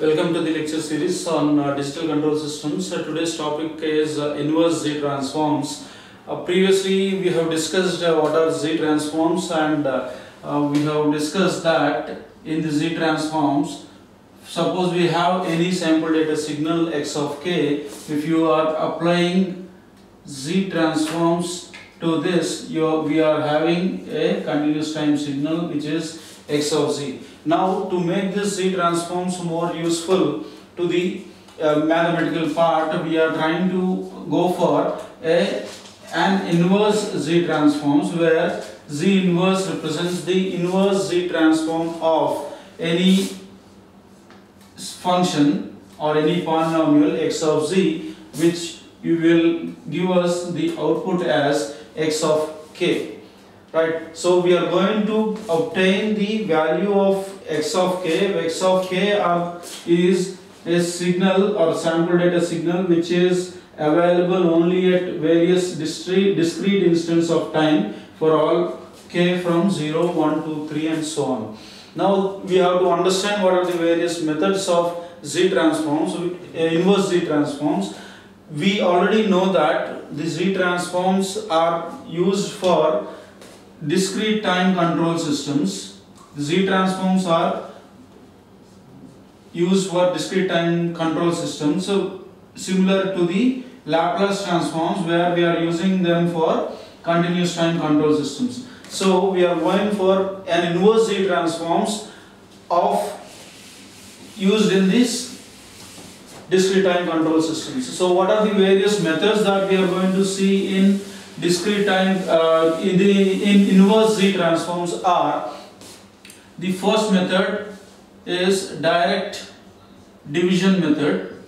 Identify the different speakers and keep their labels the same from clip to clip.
Speaker 1: Welcome to the lecture series on uh, digital control systems. Uh, today's topic is uh, inverse Z transforms. Uh, previously, we have discussed uh, what are Z transforms, and uh, we have discussed that in the Z transforms, suppose we have any sample data signal x of k, if you are applying Z transforms to this, you are, we are having a continuous time signal which is x of z. Now to make this z transforms more useful to the uh, mathematical part, we are trying to go for a an inverse z transforms where z inverse represents the inverse z transform of any function or any polynomial x of z which you will give us the output as x of k right? So we are going to obtain the value of x of k. X of k are, is a signal or sample data signal which is available only at various discrete, discrete instance of time for all k from 0 1 2 3 and so on. Now we have to understand what are the various methods of z transforms uh, inverse z transforms. We already know that the z transforms are used for discrete time control systems. Z transforms are used for discrete time control systems. So similar to the Laplace transforms where we are using them for continuous time control systems. So we are going for an inverse Z transforms of used in this discrete time control systems. So what are the various methods that we are going to see in discrete time uh, in the in inverse Z transforms are the first method is direct division method.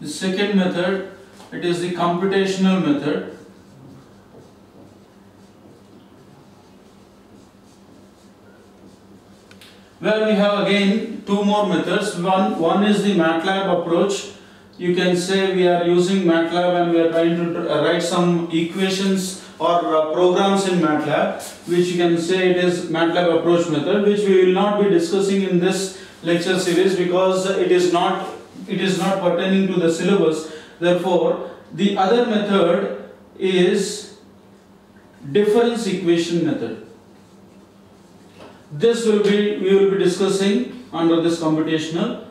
Speaker 1: The second method it is the computational method where we have again two more methods. One, one is the MATLAB approach. You can say we are using MATLAB and we are trying to uh, write some equations or uh, programs in MATLAB which you can say it is MATLAB approach method which we will not be discussing in this lecture series because it is not it is not pertaining to the syllabus. Therefore, the other method is difference equation method this will be we will be discussing under this computational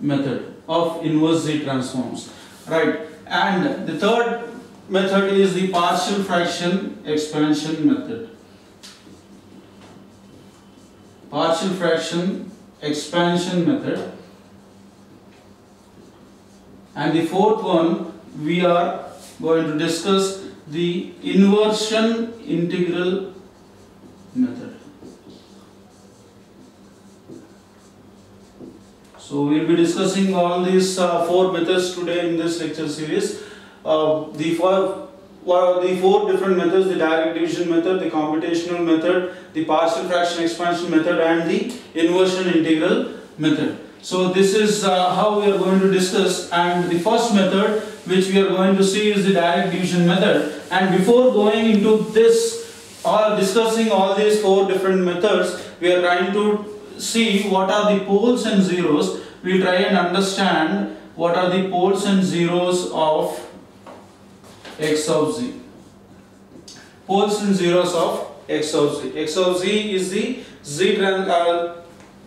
Speaker 1: method of inverse Z transforms. Right. And the third method is the partial fraction expansion method. Partial fraction expansion method. And the fourth one we are going to discuss the inversion integral method So we will be discussing all these uh, four methods today in this lecture series. Uh, the four, well, the four different methods, the direct division method, the computational method, the partial fraction expansion method and the inversion integral method. So this is uh, how we are going to discuss and the first method which we are going to see is the direct division method and before going into this or discussing all these four different methods we are trying to see what are the poles and zeros, we try and understand what are the poles and zeros of x of z. Poles and zeros of x of z. x of z is the z uh,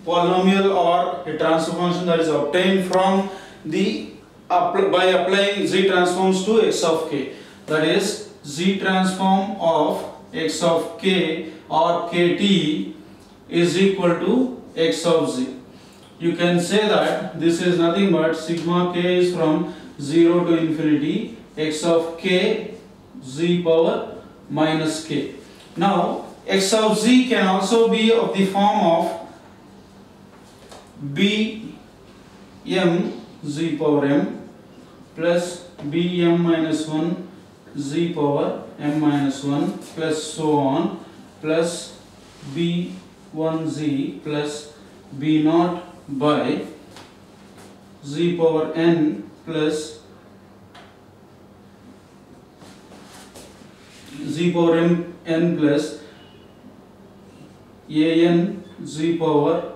Speaker 1: polynomial or a transfer function that is obtained from the by applying z transforms to x of k. That is z transform of x of k or kt is equal to x of z. You can say that this is nothing but sigma k is from 0 to infinity x of k z power minus k. Now x of z can also be of the form of b m z power m plus b m minus 1 z power m minus 1 plus so on plus b 1z plus b naught by z power n plus z power m n plus an z power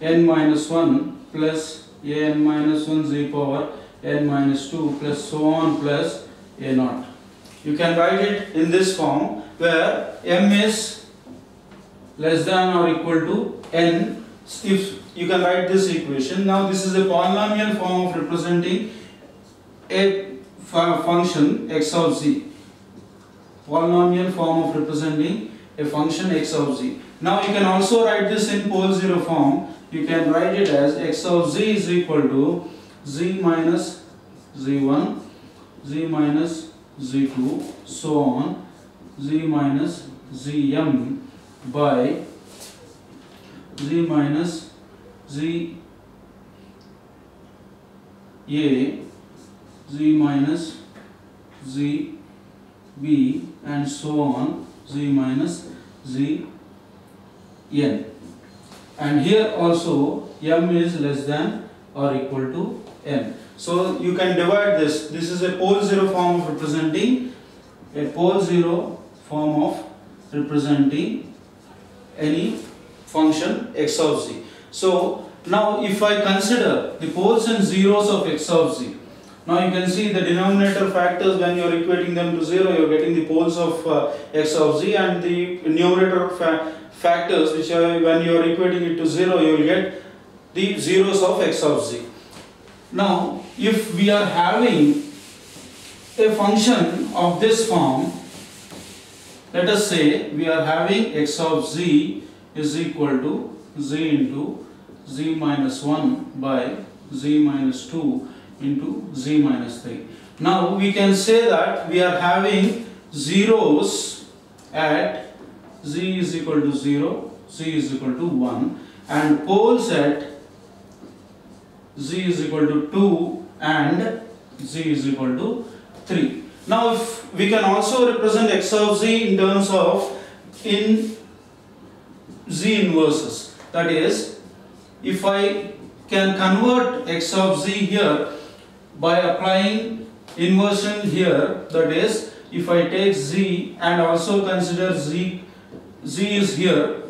Speaker 1: n minus 1 plus an minus 1 z power n minus 2 plus so on plus a naught. You can write it in this form where m is less than or equal to n if you can write this equation. Now this is a polynomial form of representing a function x of z. Polynomial form of representing a function x of z. Now you can also write this in pole zero form. You can write it as x of z is equal to z minus z1, z minus z2, so on, z minus zm by z minus z a z minus z b and so on z minus z n and here also m is less than or equal to n. So you can divide this. This is a pole zero form of representing a pole zero form of representing any function x of z. So now if I consider the poles and zeros of x of z, now you can see the denominator factors when you are equating them to 0, you are getting the poles of uh, x of z and the numerator fa factors which are when you are equating it to 0, you will get the zeros of x of z. Now if we are having a function of this form, let us say we are having x of z is equal to z into z minus 1 by z minus 2 into z minus 3. Now we can say that we are having zeros at z is equal to 0, z is equal to 1 and poles at z is equal to 2 and z is equal to 3. Now if we can also represent x of z in terms of in z inverses. That is if I can convert x of z here by applying inversion here that is if I take z and also consider z z is here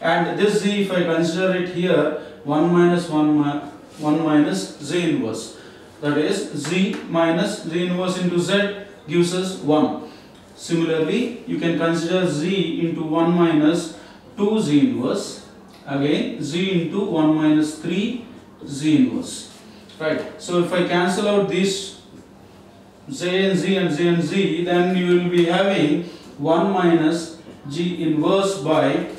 Speaker 1: and this z if I consider it here 1 minus 1 1 minus z inverse. That is z minus z inverse into z gives us 1 similarly you can consider z into 1 minus 2 z inverse. Again z into 1 minus 3 z inverse. Right. So if I cancel out these z and z and z and z then you will be having 1 minus z inverse by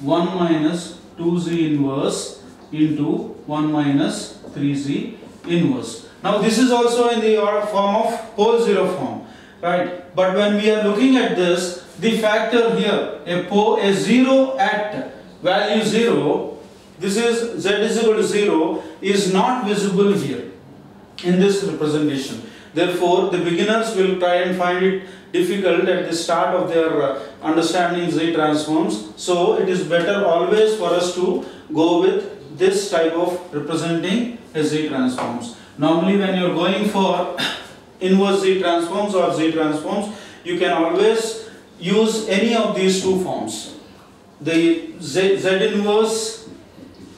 Speaker 1: 1 minus 2z inverse into 1 minus 3z inverse. Now this is also in the form of pole zero form, right? But when we are looking at this, the factor here, a, pole, a zero at value 0, this is z is equal to 0, is not visible here in this representation. Therefore, the beginners will try and find it difficult at the start of their uh, understanding Z transforms. So, it is better always for us to go with this type of representing Z transforms. Normally, when you are going for inverse Z transforms or Z transforms, you can always use any of these two forms. The Z, Z inverse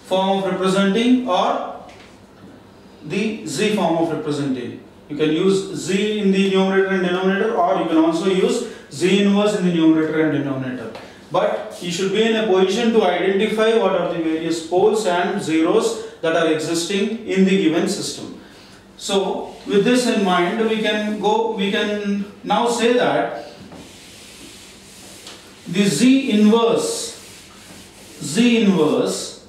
Speaker 1: form of representing or the Z form of representing. You can use Z in the numerator and denominator or you can also use Z inverse in the numerator and denominator. But you should be in a position to identify what are the various poles and zeros that are existing in the given system. So with this in mind we can go we can now say that the Z inverse Z inverse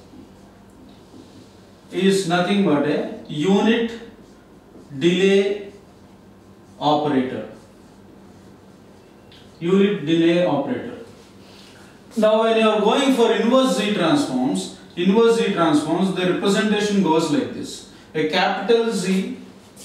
Speaker 1: is nothing but a unit delay operator. Unit delay operator. Now when you are going for inverse Z transforms, inverse Z transforms, the representation goes like this. A capital Z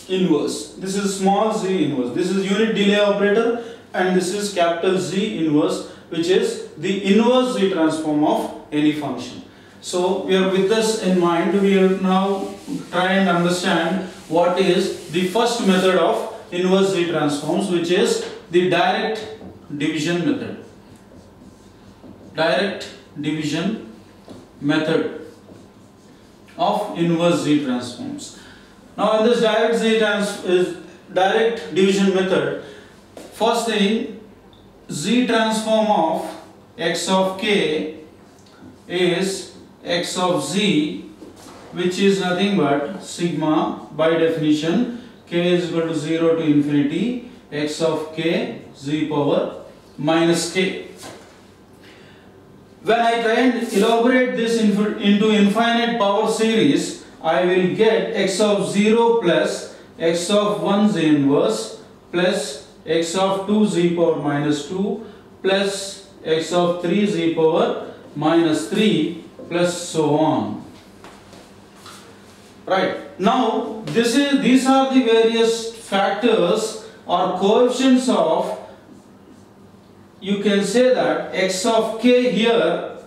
Speaker 1: inverse. This is small z inverse. This is unit delay operator and this is capital Z inverse which is the inverse Z transform of any function. So we are with this in mind, we will now try and understand what is the first method of inverse Z transforms which is the direct division method. direct division method of inverse Z transforms. Now in this direct Z trans is direct division method, first thing Z transform of x of k is x of z which is nothing but sigma by definition k is equal to 0 to infinity x of k z power minus k. When I try and elaborate this into infinite power series, I will get x of 0 plus x of 1 z inverse plus x of 2 z power minus 2 plus x of 3 z power minus 3 plus so on. Right. Now, this is these are the various factors or coefficients of you can say that x of k here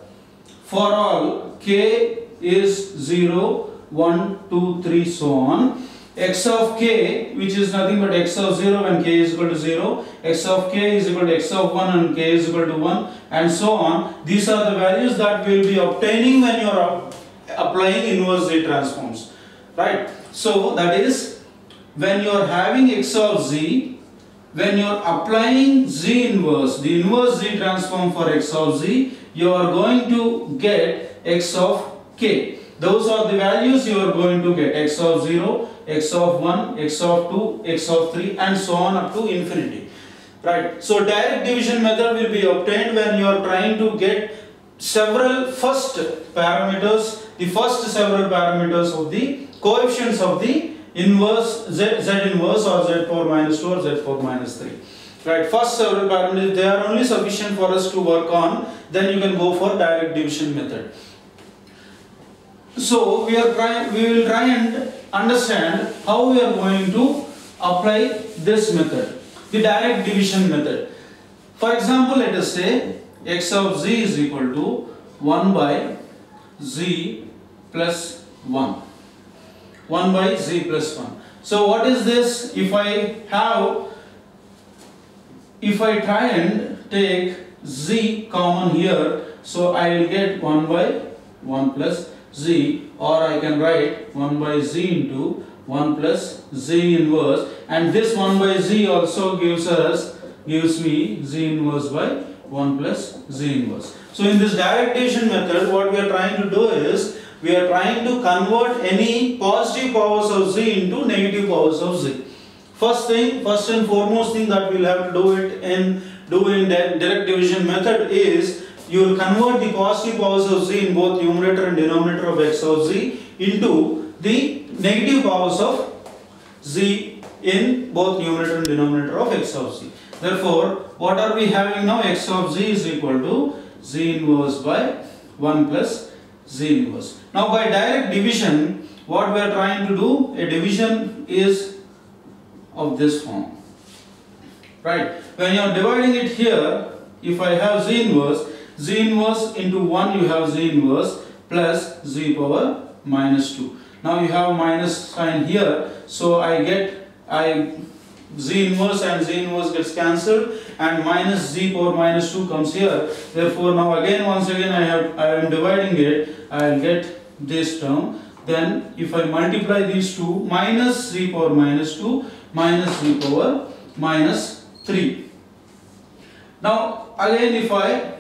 Speaker 1: for all k is 0, 1, 2, 3 so on. X of k which is nothing but x of 0 when k is equal to 0 x of k is equal to x of 1 and k is equal to 1 and so on. These are the values that we will be obtaining when you are applying inverse z transforms. Right? So that is when you are having x of z when you are applying z inverse the inverse z transform for x of z you are going to get x of k those are the values you are going to get x of 0 x of 1, x of 2, x of 3 and so on up to infinity. Right. So direct division method will be obtained when you are trying to get several first parameters, the first several parameters of the coefficients of the inverse z, z inverse or z power minus 2 or z power minus 3. Right, first several parameters, they are only sufficient for us to work on, then you can go for direct division method. So we are trying, we will try and understand how we are going to apply this method, the direct division method. For example, let us say x of z is equal to 1 by z plus 1. 1 by z plus 1. So what is this? If I have, if I try and take z common here, so I will get 1 by 1 plus z or I can write 1 by z into 1 plus z inverse and this 1 by z also gives us gives me z inverse by 1 plus z inverse. So in this direct division method what we are trying to do is we are trying to convert any positive powers of z into negative powers of z. First thing, first and foremost thing that we'll have to do it in do in direct division method is you will convert the positive powers of z in both numerator and denominator of x of z into the negative powers of z in both numerator and denominator of x of z. Therefore, what are we having now? x of z is equal to z inverse by 1 plus z inverse. Now, by direct division, what we are trying to do? A division is of this form. Right? When you are dividing it here, if I have z inverse, z inverse into 1 you have z inverse plus z power minus 2. Now you have minus sign here. So I get I z inverse and z inverse gets cancelled and minus z power minus 2 comes here. Therefore now again once again I have I am dividing it. I will get this term. Then if I multiply these two minus z power minus 2 minus z power minus 3. Now again if I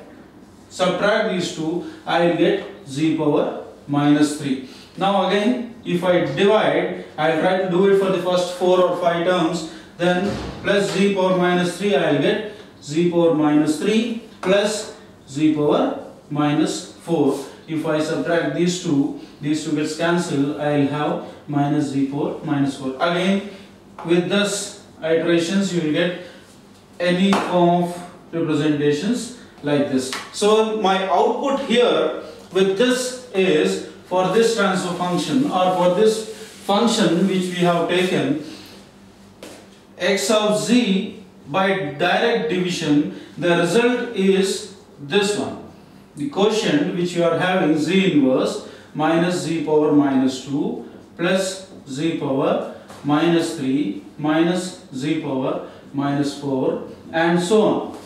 Speaker 1: subtract these two, I will get z power minus 3. Now again, if I divide, I will try to do it for the first 4 or 5 terms, then plus z power minus 3, I will get z power minus 3 plus z power minus 4. If I subtract these two, these two gets cancelled, I will have minus z4 minus 4. Again, with this iterations, you will get any form of representations like this. So my output here with this is for this transfer function or for this function which we have taken x of z by direct division the result is this one the quotient which you are having z inverse minus z power minus 2 plus z power minus 3 minus z power minus 4 and so on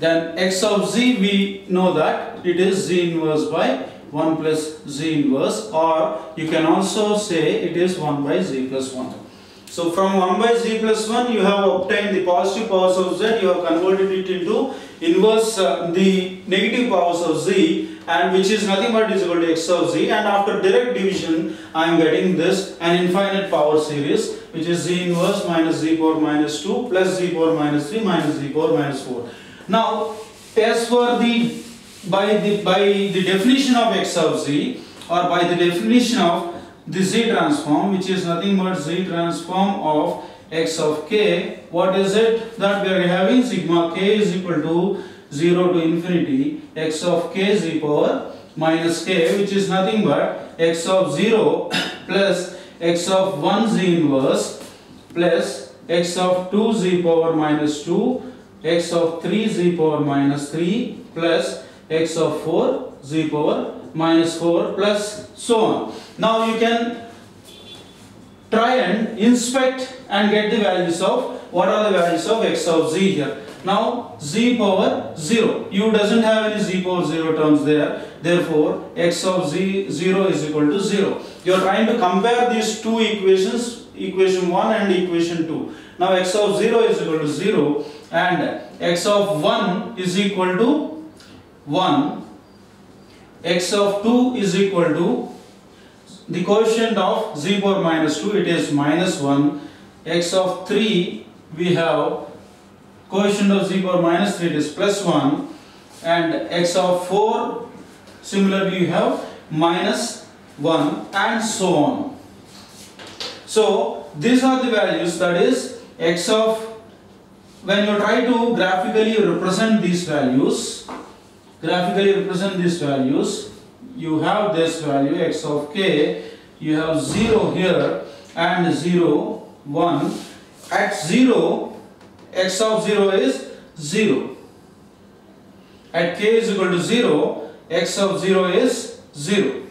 Speaker 1: then x of z we know that it is z inverse by 1 plus z inverse or you can also say it is 1 by z plus 1. So from 1 by z plus 1 you have obtained the positive powers of z, you have converted it into inverse uh, the negative powers of z and which is nothing but is equal to x of z and after direct division I am getting this an infinite power series which is z inverse minus z power minus 2 plus z power minus 3 minus z power minus 4. Now as for the by the by the definition of x of z or by the definition of the z transform which is nothing but z transform of x of k. What is it that we are having? Sigma k is equal to 0 to infinity. X of k z power minus k which is nothing but x of 0 plus x of 1 z inverse plus x of 2 z power minus 2 x of 3 z power minus 3 plus x of 4 z power minus 4 plus so on. Now you can try and inspect and get the values of what are the values of x of z here. Now z power 0. U doesn't have any z power 0 terms there. Therefore x of z 0 is equal to 0. You are trying to compare these two equations, equation 1 and equation 2. Now x of 0 is equal to 0 and x of 1 is equal to 1. X of 2 is equal to the coefficient of z power minus 2 it is minus 1 x of 3 we have coefficient of z power minus 3 it is plus 1 and x of 4 similarly you have minus 1 and so on. So these are the values. That is x of when you try to graphically represent these values graphically represent these values. You have this value x of k. You have 0 here and 0 1 at 0 x of 0 is 0 at k is equal to 0 x of 0 is 0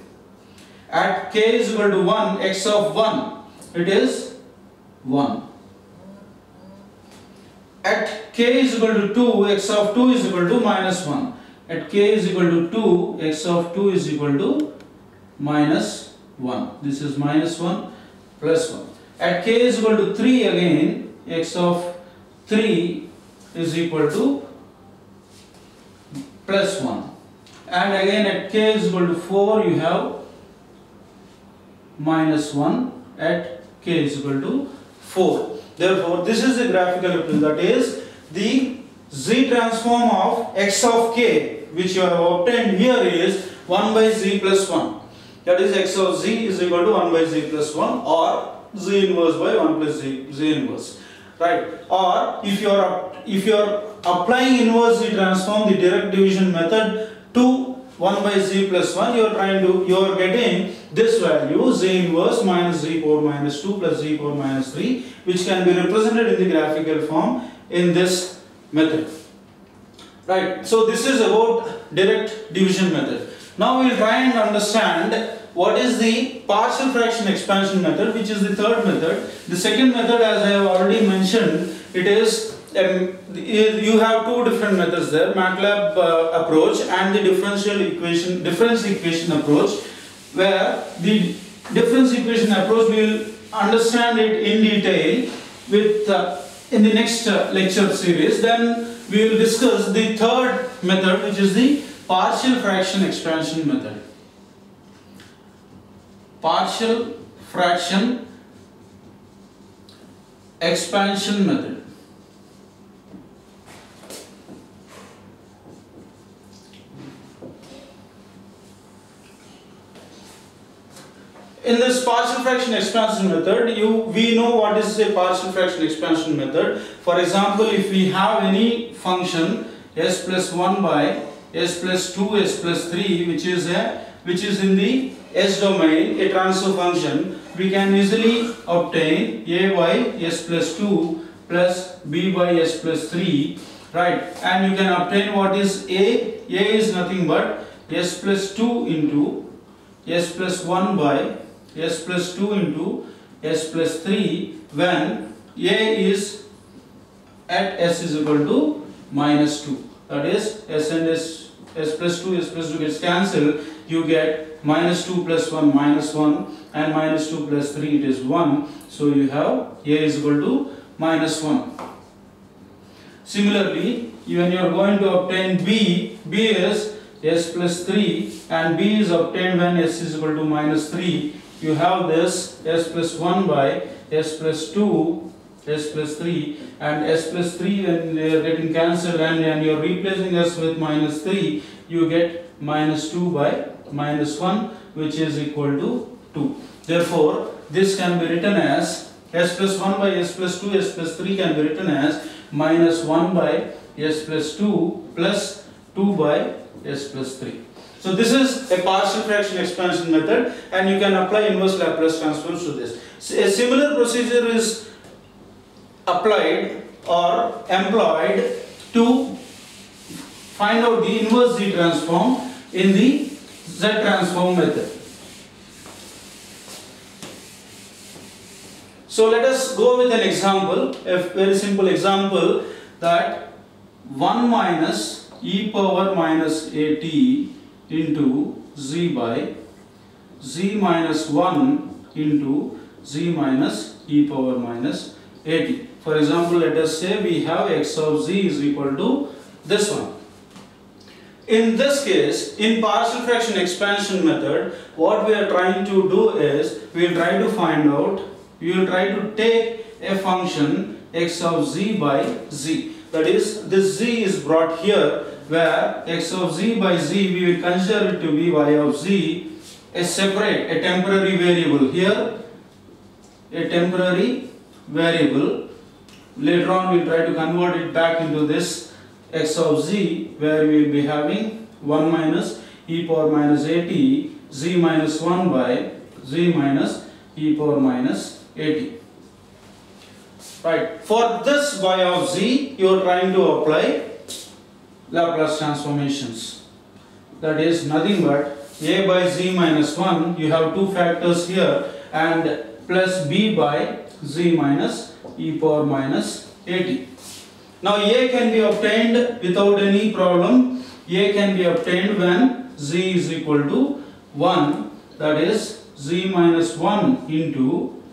Speaker 1: at k is equal to 1 x of 1 it is 1 at k is equal to 2 x of 2 is equal to minus 1 at k is equal to 2 x of 2 is equal to minus 1 this is minus 1 plus 1 at k is equal to 3 again x of 3 is equal to plus 1 and again at k is equal to 4 you have minus 1 at k is equal to 4 therefore this is the graphical representation that is the z transform of x of k which you have obtained here is 1 by z plus 1 that is x of z is equal to 1 by z plus 1 or z inverse by 1 plus z, z inverse. Right? Or if you are if you are applying inverse z transform the direct division method to 1 by z plus 1 you are trying to you are getting this value z inverse minus z power minus 2 plus z power minus 3 which can be represented in the graphical form in this method right. So this is about direct division method. Now we will try and understand what is the partial fraction expansion method which is the third method. The second method as i have already mentioned it is um, you have two different methods there matlab uh, approach and the differential equation difference equation approach where the difference equation approach we will understand it in detail with uh, in the next uh, lecture series. Then we will discuss the third method which is the partial fraction expansion method. Partial fraction expansion method. In this partial fraction expansion method, you we know what is a partial fraction expansion method. For example, if we have any function s plus 1 by s plus 2 s plus 3 which is a which is in the s domain a transfer function we can easily obtain a by s plus 2 plus b by s plus 3 right and you can obtain what is a a is nothing but s plus 2 into s plus 1 by s plus 2 into s plus 3 when a is at s is equal to minus 2 that is s and s s plus 2 s plus 2 gets cancelled. You get minus 2 plus 1 minus 1 and minus 2 plus 3 it is 1 so you have a is equal to minus 1 similarly when you are going to obtain b b is s plus 3 and b is obtained when s is equal to minus 3 you have this s plus 1 by s plus 2 s plus 3 and s plus 3 when they are getting cancelled and, and you are replacing s with minus 3 you get minus 2 by minus 1 which is equal to 2 therefore this can be written as s plus 1 by s plus 2 s plus 3 can be written as minus 1 by s plus 2 plus 2 by s plus 3 so this is a partial fraction expansion method and you can apply inverse Laplace transforms to this. A similar procedure is applied or employed to find out the inverse Z transform in the Z transform method. So let us go with an example, a very simple example that 1 minus e power minus at into z by z minus 1 into z minus e power minus at. For example, let us say we have x of z is equal to this one. In this case, in partial fraction expansion method, what we are trying to do is, we will try to find out, we will try to take a function x of z by z. That is, this z is brought here where x of z by z we will consider it to be y of z a separate, a temporary variable here, a temporary variable. Later on we will try to convert it back into this x of z where we will be having 1 minus e power minus at z minus 1 by z minus e power minus at. Right. For this y of z you are trying to apply Laplace transformations. That is nothing but a by z minus 1, you have two factors here and plus b by z minus e power minus at. Now a can be obtained without any problem. a can be obtained when z is equal to 1 that is z minus 1 into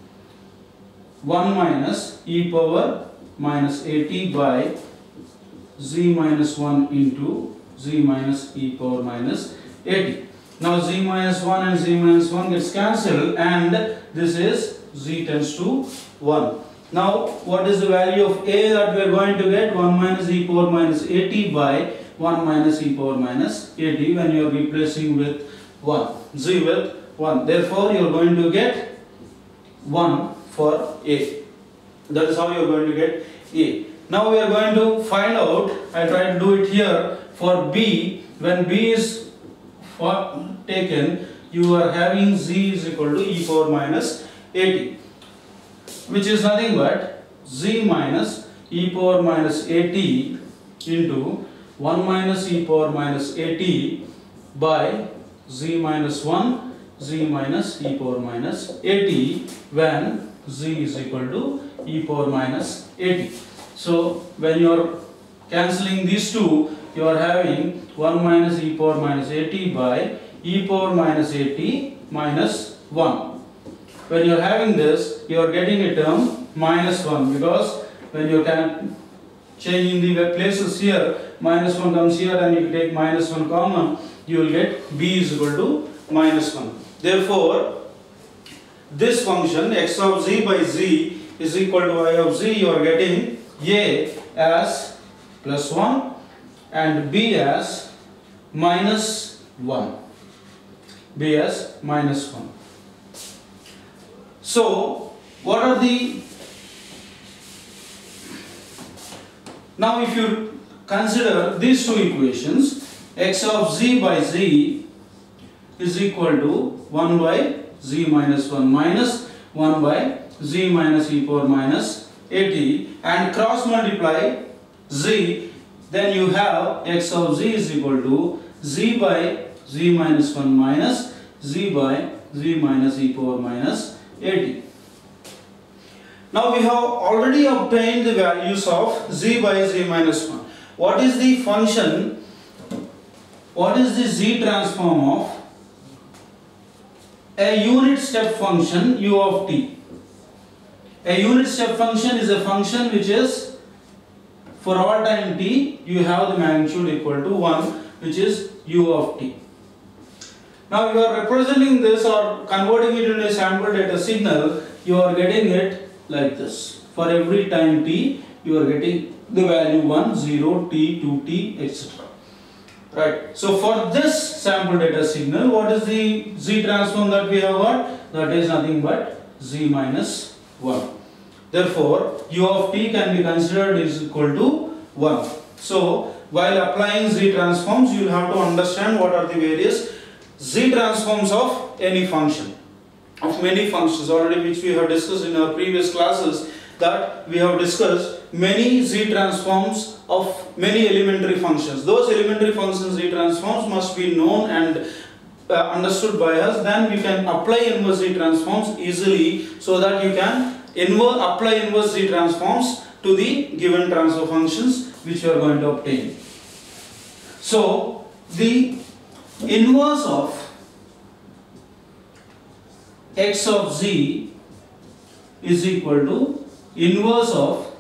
Speaker 1: 1 minus e power minus at by z minus 1 into z minus e power minus at. Now z minus 1 and z minus 1 gets cancelled and this is z tends to 1. Now what is the value of a that we are going to get? 1 minus e power minus at by 1 minus e power minus at when you are replacing with 1. z with 1. Therefore you are going to get 1 for a. That is how you are going to get a. Now we are going to find out, I try to do it here, for B, when B is taken, you are having Z is equal to e power minus at, which is nothing but Z minus e power minus at into 1 minus e power minus at by Z minus 1, Z minus e power minus at when Z is equal to e power minus at. So when you are cancelling these two, you are having 1 minus e power minus at by e power minus at minus 1. When you are having this, you are getting a term minus 1 because when you can changing the places here, minus 1 comes here and you take minus 1 common, you will get b is equal to minus 1. Therefore, this function x of z by z is equal to y of z, you are getting a as plus 1 and B as minus 1. B as minus 1. So, what are the now if you consider these two equations x of z by z is equal to 1 by z minus 1 minus 1 by z minus e power minus at and cross multiply z then you have x of z is equal to z by z minus 1 minus z by z minus e power minus at. Now we have already obtained the values of z by z minus 1. what is the function what is the z transform of a unit step function u of t a unit step function is a function which is for all time t you have the magnitude equal to 1 which is u of t. Now you are representing this or converting it into a sample data signal you are getting it like this. For every time t you are getting the value 1 0 t 2t etc right. So for this sample data signal what is the z transform that we have got? That is nothing but z minus 1 therefore u of t can be considered is equal to 1 so while applying z transforms you will have to understand what are the various z transforms of any function of many functions already which we have discussed in our previous classes that we have discussed many z transforms of many elementary functions. Those elementary functions z transforms must be known and uh, understood by us. Then we can apply inverse z transforms easily so that you can inverse apply inverse z transforms to the given transfer functions which you are going to obtain so the inverse of x of z is equal to inverse of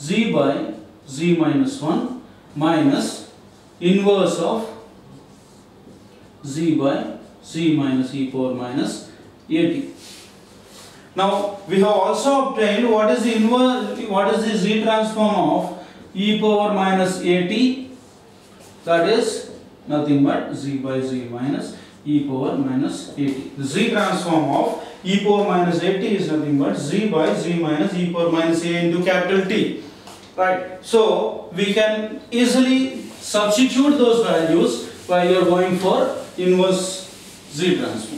Speaker 1: z by z minus 1 minus inverse of z by z minus e power minus at. Now we have also obtained what is the inverse what is the z transform of e power minus at that is nothing but z by z minus e power minus at. The z transform of e power minus at is nothing but z by z minus e power minus a into capital T. Right. So we can easily substitute those values while you are going for inverse z transforms.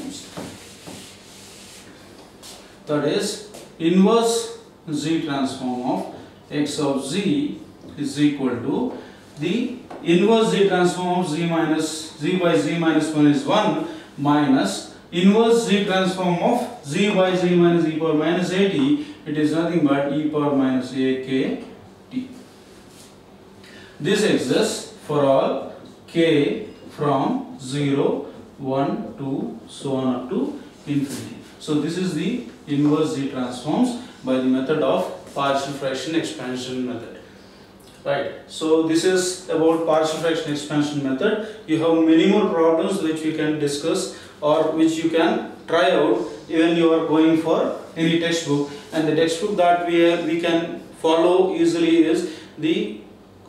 Speaker 1: That is inverse z transform of x of z is equal to the inverse z transform of z minus z by z minus 1 is 1 minus inverse z transform of z by z minus e power minus at it is nothing but e power minus a k t. This exists for all k from 0, 1, 2, so on up to infinity. So this is the inverse z transforms by the method of partial fraction expansion method. Right. So this is about partial fraction expansion method. You have many more problems which we can discuss or which you can try out even you are going for any textbook. And the textbook that we we can follow easily is the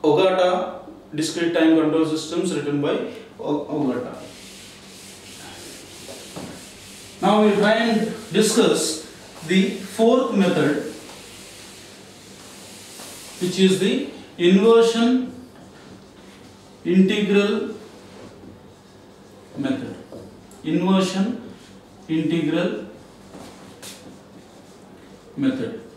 Speaker 1: Ogata discrete time control systems written by Ogata. Now we'll try and discuss the fourth method which is the inversion integral method inversion integral method